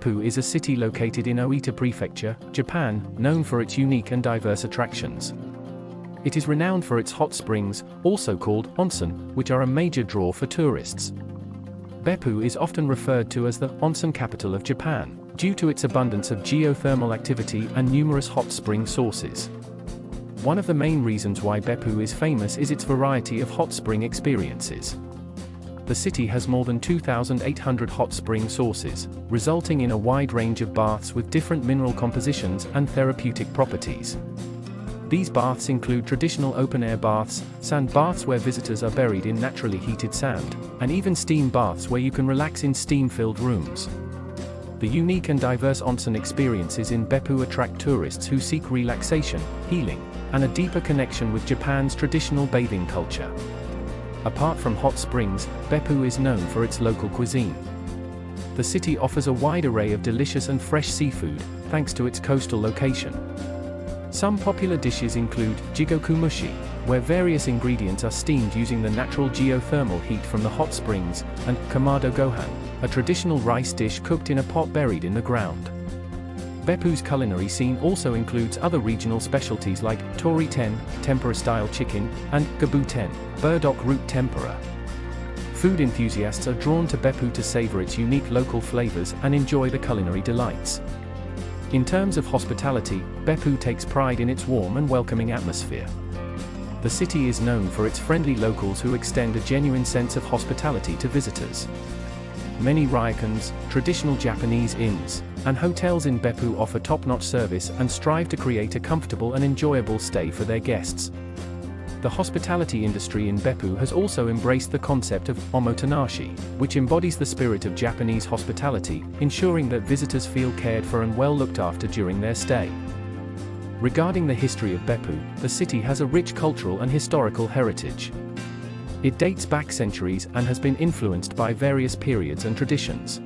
Beppu is a city located in Oita Prefecture, Japan, known for its unique and diverse attractions. It is renowned for its hot springs, also called onsen, which are a major draw for tourists. Beppu is often referred to as the onsen capital of Japan, due to its abundance of geothermal activity and numerous hot spring sources. One of the main reasons why Beppu is famous is its variety of hot spring experiences. The city has more than 2,800 hot spring sources, resulting in a wide range of baths with different mineral compositions and therapeutic properties. These baths include traditional open-air baths, sand baths where visitors are buried in naturally heated sand, and even steam baths where you can relax in steam-filled rooms. The unique and diverse onsen experiences in Beppu attract tourists who seek relaxation, healing, and a deeper connection with Japan's traditional bathing culture. Apart from hot springs, Beppu is known for its local cuisine. The city offers a wide array of delicious and fresh seafood, thanks to its coastal location. Some popular dishes include jigoku mushi, where various ingredients are steamed using the natural geothermal heat from the hot springs, and kamado gohan, a traditional rice dish cooked in a pot buried in the ground. Beppu's culinary scene also includes other regional specialties like tori ten, tempura-style chicken, and gobo ten, burdock root tempura. Food enthusiasts are drawn to Beppu to savor its unique local flavors and enjoy the culinary delights. In terms of hospitality, Beppu takes pride in its warm and welcoming atmosphere. The city is known for its friendly locals who extend a genuine sense of hospitality to visitors. Many ryokans, traditional Japanese inns, and hotels in Beppu offer top-notch service and strive to create a comfortable and enjoyable stay for their guests. The hospitality industry in Beppu has also embraced the concept of omotenashi, which embodies the spirit of Japanese hospitality, ensuring that visitors feel cared for and well looked after during their stay. Regarding the history of Beppu, the city has a rich cultural and historical heritage. It dates back centuries and has been influenced by various periods and traditions.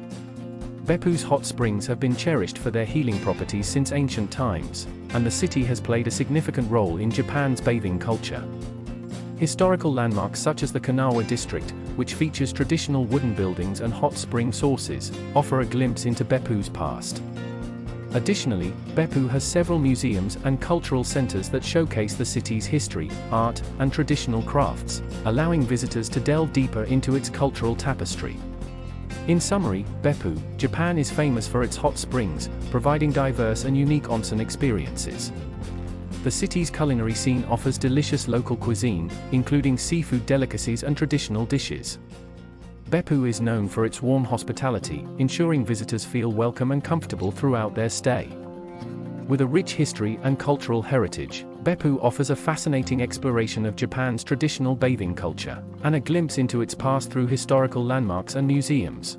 Beppu's hot springs have been cherished for their healing properties since ancient times, and the city has played a significant role in Japan's bathing culture. Historical landmarks such as the Kannawa district, which features traditional wooden buildings and hot spring sources, offer a glimpse into Beppu's past. Additionally, Beppu has several museums and cultural centers that showcase the city's history, art, and traditional crafts, allowing visitors to delve deeper into its cultural tapestry. In summary, Beppu, Japan is famous for its hot springs, providing diverse and unique onsen experiences. The city's culinary scene offers delicious local cuisine, including seafood delicacies and traditional dishes. Beppu is known for its warm hospitality, ensuring visitors feel welcome and comfortable throughout their stay. With a rich history and cultural heritage, Beppu offers a fascinating exploration of Japan's traditional bathing culture, and a glimpse into its past through historical landmarks and museums.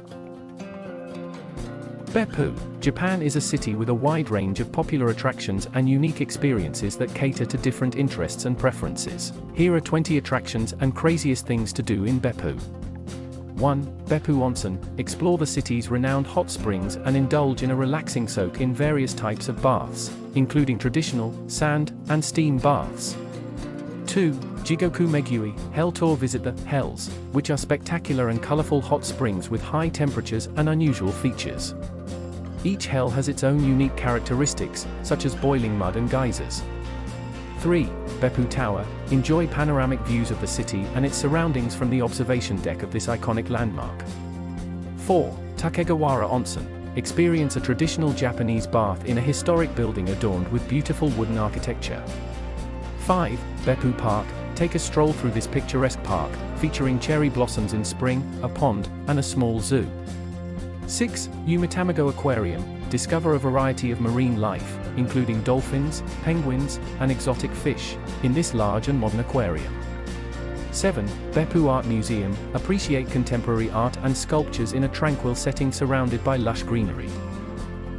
Beppu, Japan is a city with a wide range of popular attractions and unique experiences that cater to different interests and preferences. Here are 20 attractions and craziest things to do in Beppu. 1. Beppu Onsen, explore the city's renowned hot springs and indulge in a relaxing soak in various types of baths, including traditional, sand, and steam baths. 2. Jigoku Meguri, Hell Tour visit the Hells, which are spectacular and colorful hot springs with high temperatures and unusual features. Each hell has its own unique characteristics, such as boiling mud and geysers. 3. Beppu Tower, enjoy panoramic views of the city and its surroundings from the observation deck of this iconic landmark. 4. Takegawara Onsen, experience a traditional Japanese bath in a historic building adorned with beautiful wooden architecture. 5. Beppu Park, take a stroll through this picturesque park, featuring cherry blossoms in spring, a pond, and a small zoo. 6. Umitamago Aquarium, discover a variety of marine life, including dolphins, penguins, and exotic fish, in this large and modern aquarium. 7. Beppu Art Museum, appreciate contemporary art and sculptures in a tranquil setting surrounded by lush greenery.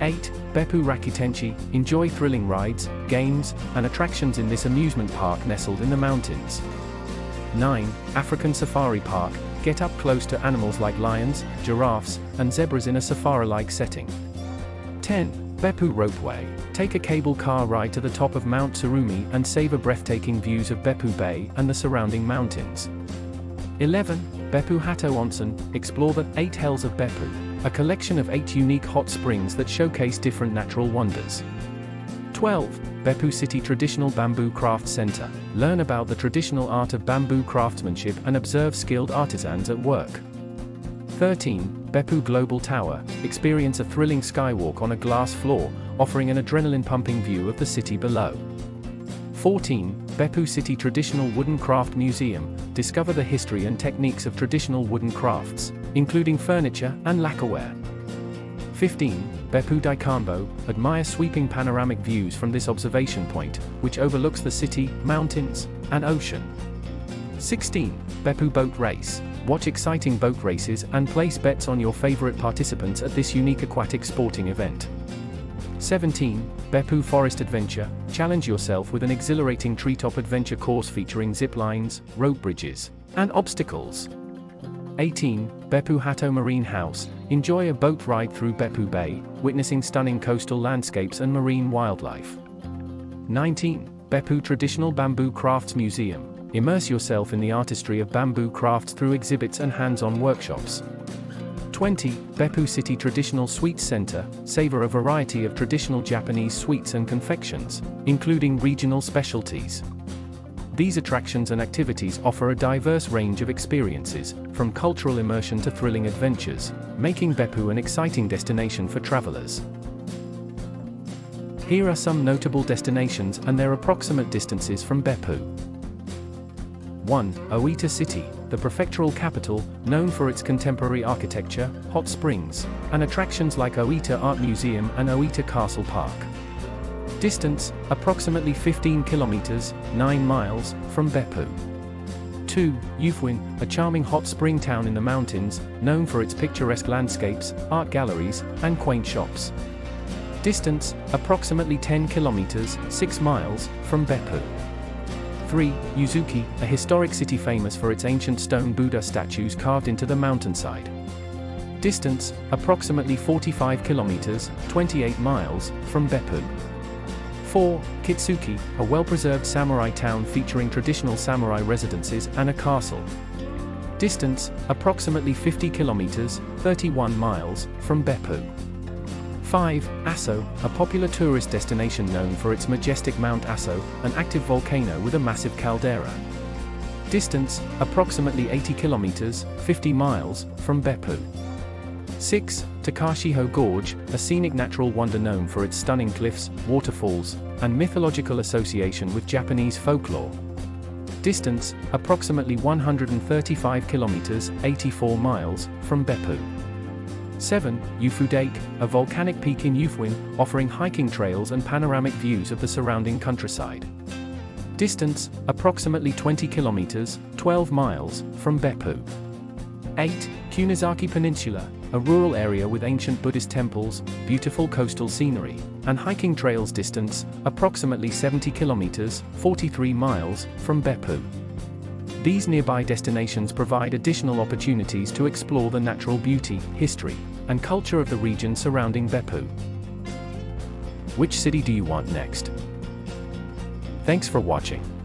8. Beppu Rakutenchi, enjoy thrilling rides, games, and attractions in this amusement park nestled in the mountains. 9. African Safari Park, get up close to animals like lions, giraffes, and zebras in a safari-like setting. 10. Beppu Ropeway. Take a cable car ride to the top of Mount Tsurumi and savor breathtaking views of Beppu Bay and the surrounding mountains. 11. Beppu Hatto Onsen. Explore the 8 hells of Beppu, a collection of eight unique hot springs that showcase different natural wonders. 12. Beppu City Traditional Bamboo Craft Center. Learn about the traditional art of bamboo craftsmanship and observe skilled artisans at work. 13. Beppu Global Tower. Experience a thrilling skywalk on a glass floor, offering an adrenaline-pumping view of the city below. 14. Beppu City Traditional Wooden Craft Museum. Discover the history and techniques of traditional wooden crafts, including furniture and lacquerware. 15. Beppu Daikanbo, admire sweeping panoramic views from this observation point, which overlooks the city, mountains, and ocean. 16. Beppu Boat Race. Watch exciting boat races and place bets on your favorite participants at this unique aquatic sporting event. 17. Beppu Forest Adventure. Challenge yourself with an exhilarating treetop adventure course featuring zip lines, rope bridges, and obstacles. 18. Beppu Hatto Marine House. Enjoy a boat ride through Beppu Bay, witnessing stunning coastal landscapes and marine wildlife. 19. Beppu Traditional Bamboo Crafts Museum. Immerse yourself in the artistry of bamboo crafts through exhibits and hands-on workshops. 20. Beppu City Traditional Sweets Center. Savor a variety of traditional Japanese sweets and confections, including regional specialties. These attractions and activities offer a diverse range of experiences, from cultural immersion to thrilling adventures, making Beppu an exciting destination for travelers. Here are some notable destinations and their approximate distances from Beppu. 1. Oita City, the prefectural capital, known for its contemporary architecture, hot springs, and attractions like Oita Art Museum and Oita Castle Park. Distance, approximately 15 kilometers, 9 miles, from Beppu. 2. Yufuin, a charming hot spring town in the mountains, known for its picturesque landscapes, art galleries, and quaint shops. Distance, approximately 10 kilometers, 6 miles, from Beppu. 3. Usuki, a historic city famous for its ancient stone Buddha statues carved into the mountainside. Distance, approximately 45 kilometers, 28 miles, from Beppu. 4. Kitsuki, a well-preserved samurai town featuring traditional samurai residences and a castle. Distance, approximately 50 kilometers, 31 miles, from Beppu. 5. Aso, a popular tourist destination known for its majestic Mount Aso, an active volcano with a massive caldera. Distance, approximately 80 kilometers, 50 miles, from Beppu. 6. Takachiho Gorge, a scenic natural wonder known for its stunning cliffs, waterfalls, and mythological association with Japanese folklore. Distance, approximately 135 kilometers, 84 miles, from Beppu. 7. Yufudake, a volcanic peak in Yufuin, offering hiking trails and panoramic views of the surrounding countryside. Distance, approximately 20 kilometers, 12 miles, from Beppu. 8. Kunisaki Peninsula, a rural area with ancient Buddhist temples, beautiful coastal scenery, and hiking trails distance, approximately 70 kilometers, 43 miles, from Beppu. These nearby destinations provide additional opportunities to explore the natural beauty, history, and culture of the region surrounding Beppu. Which city do you want next? Thanks for watching.